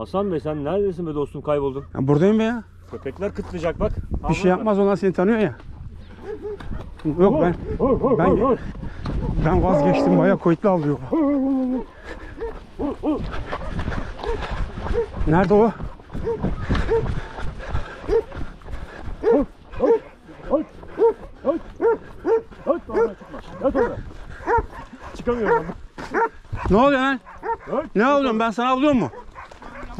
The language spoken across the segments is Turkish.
Hasan Bey sen neredesin be dostum kayboldun. Ya buradayım be ya. Köpekler kıtlayacak bak. Bir şey yapmaz onlar seni tanıyor ya. Yok ben ben ben vazgeçtim bayağı kuyutlu alıyor. Nerede o? Çıkamıyorum. Ne oluyor lan? Ne avlıyorum ben sana avlıyor mu?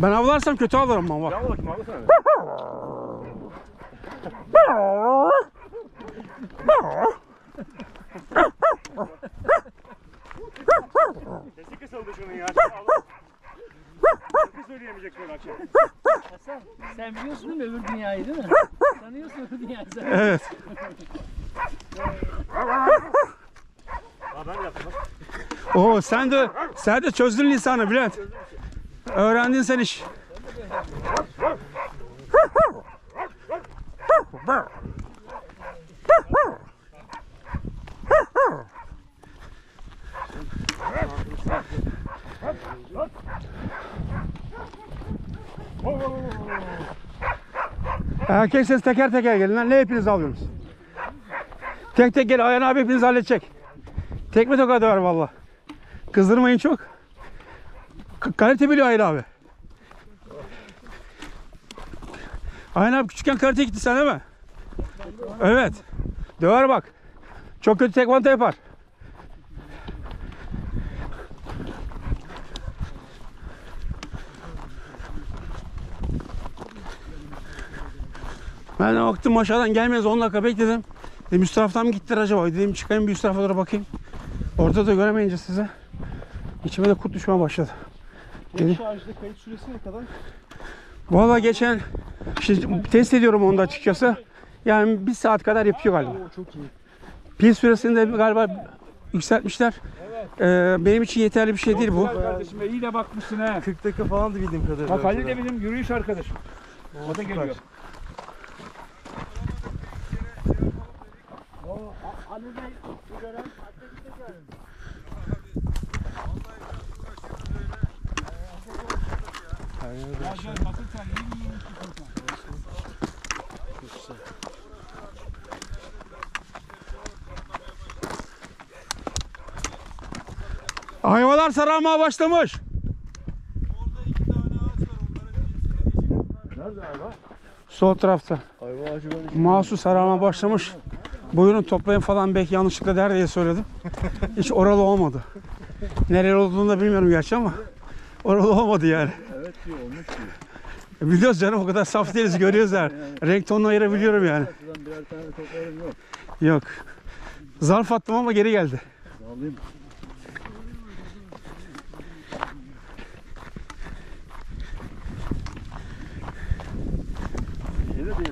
Ben avlarsam kötü avlarım ben bak. Al bakayım alsana. Sesi kısıldı şunun ya. Şarkı söyleyemeyecek şöyle akşam. Hasan sen biliyorsun değil mi öbür dünyayı değil mi? Tanıyorsun öbür dünyayı sen. Evet. Ha ben yaptım. Oo sen de sen de çözdün lisanı Bülent. Öğrendin sen iş. Erkekseniz teker teker gelin lan. Ne hepiniz alıyorsunuz? Tek tek gel Ayhan abi hepiniz halledecek. Tekme tokat var valla. Kızdırmayın çok. Karate biliyor Ayhan abi. Ayhan abi küçükken karate gitti sen değil mi? Evet. Döver bak. Çok kötü tekvando yapar. Ben de baktım aşağıdan gelmez 10 dakika bekledim. Dedim üst taraftan mı gittiler acaba? Dedim çıkayım bir üst tarafa doğru bakayım. Orada da göremeyince size içime de kurt düşmeye başladı. Dedi. Şarjda kayıt süresi ne kadar? Valla geçen işte test ediyorum onu da açıkçası. Yani bir saat kadar yapıyor galiba. Oo çok iyi. Pil süresini de galiba yükseltmişler. Ee, benim için yeterli bir şey değil bu. Güzel kardeşim iyi de bakmışsın ha. 40 dakika falan da bildiğim kadarıyla. Bak Halil de benim yürüyüş arkadaşım. O da geliyor. Ayvalar sararmaya başlamış. Sol tarafta. Ayva ağacı Mahsus sararmaya başlamış. Buyurun toplayın falan belki yanlışlıkla der diye söyledim. Hiç oralı olmadı. Nereli olduğunu da bilmiyorum gerçi ama oralı olmadı yani. Evet diyor olmuş diyor. Biliyoruz canım o kadar saf değiliz görüyoruz yani. Renk tonunu ayırabiliyorum yani. Birer tane toplarım yok. Yok. Zarf attım ama geri geldi. Alayım. Şey.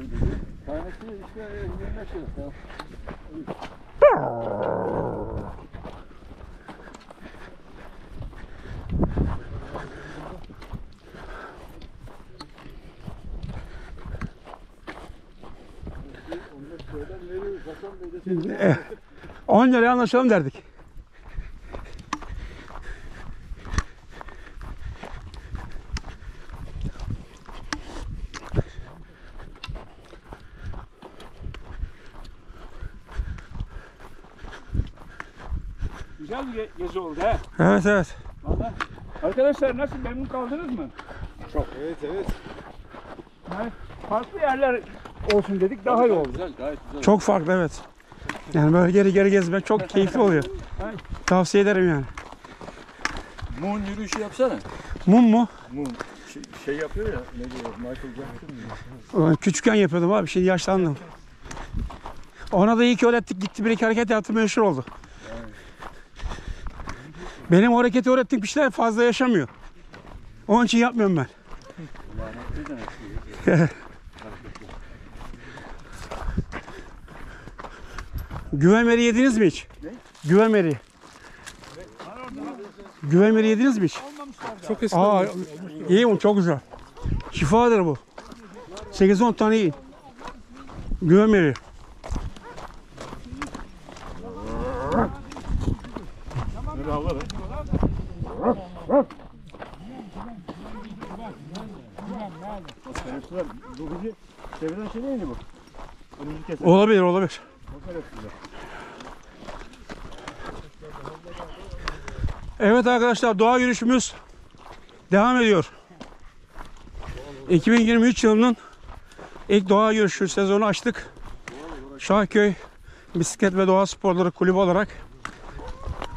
Tanesi işte 25 lira. Eh, 10 liraya anlaşalım derdik. Güzel bir ge- gezi oldu ha. Evet evet. Vallahi. Arkadaşlar nasıl memnun kaldınız mı? Evet evet. Yani farklı yerler olsun dedik daha iyi oldu. Güzel gayet güzel. Çok farklı evet. Yani böyle geri geri gezmek çok keyifli oluyor. Tavsiye ederim yani. Moon yürüyüşü yapsana. Mum mu? Moon. Şey, şey yapıyor ya. Ne diyor? Michael Jackson mı? Ulan Küçükken yapıyordum abi şimdi yaşlandım. Ona da iyi ki öğrettik gitti bir iki hareket yaptı meşhur oldu. Benim o hareketi öğrettiğim kişiler fazla yaşamıyor. Onun için yapmıyorum ben. Güvemeri yediniz mi hiç? Güvemeri. Güvemeri yediniz mi hiç? Çok eski. Aa, iyi mi? Çok güzel. Şifadır bu. 8-10 tane iyi. Güvemeri. Şey. Olabilir olabilir. Evet arkadaşlar doğa yürüyüşümüz devam ediyor. 2023 yılının ilk doğa yürüyüşü sezonu açtık. Şahköy Bisiklet ve Doğa Sporları Kulübü olarak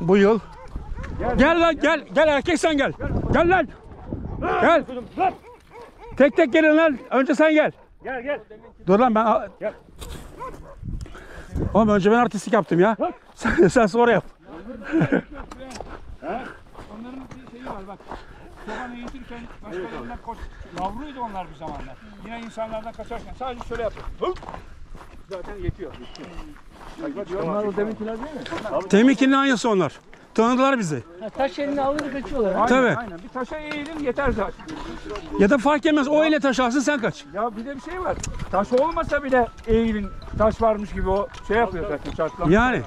bu yıl Gel lan gel gel erkek sen gel. Gel lan. Gel. Tek tek gelin lan. Önce sen gel. Gel gel. Dur lan ben Gel. Oğlum önce ben artistlik yaptım ya. Sen, sen sonra yap. Onların bir şeyi var bak. Çoban eğitirken başkalarından koş. Yavruydu onlar bir zamanlar. Yine insanlardan kaçarken sadece şöyle yapıyor. Hıp! Zaten yetiyor. Onlar o deminkiler değil mi? Temikinin aynısı onlar. Tanıdılar bizi. Ha, taş eline alır kaçıyorlar. Aynen, Tabii. Aynen. Bir taşa eğilin yeter zaten. Ya da fark etmez o ile taşarsın sen kaç. Ya bir de bir şey var. Taş olmasa bile eğilin taş varmış gibi o şey yapıyor zaten şartlanma. Yani.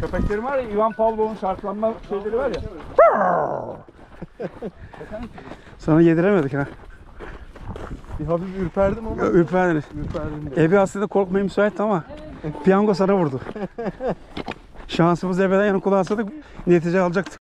Köpeklerim var ya Ivan Pavlov'un şartlanma şeyleri var ya. Sana yediremedik ha. Bir hafif ürperdim ama. Ürperdiniz. Ürperdim de. Ebe aslında korkmaya müsait ama piyango sana vurdu. Şansımız ebeden yana kulağı asladık. Netice alacaktık.